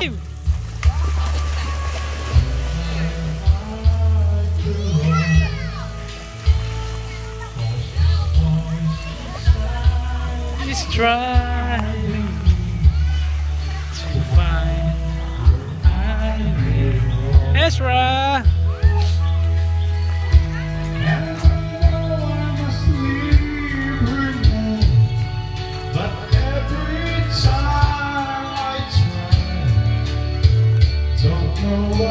He's trying to find Ezra. know